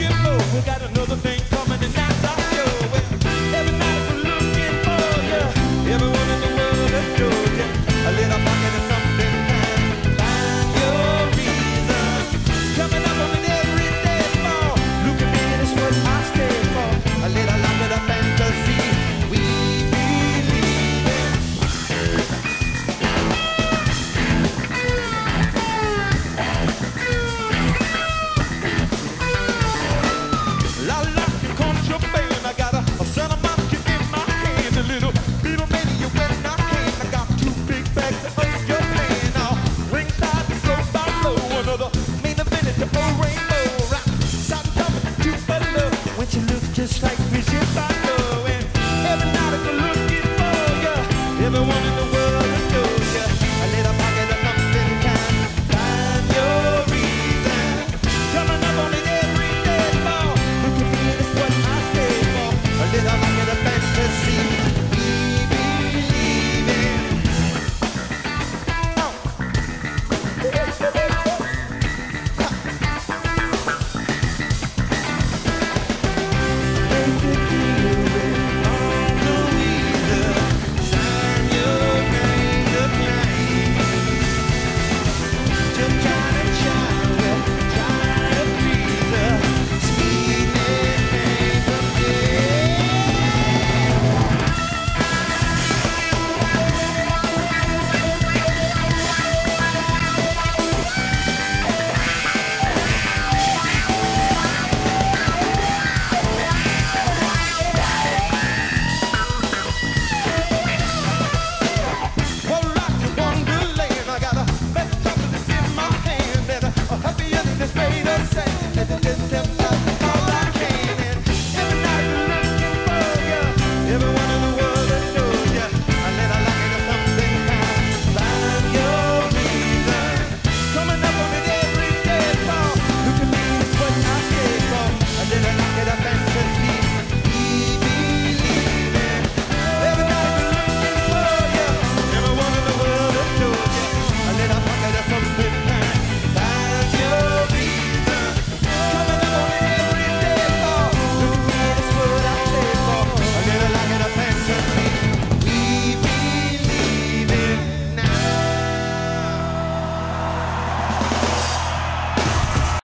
We got another thing.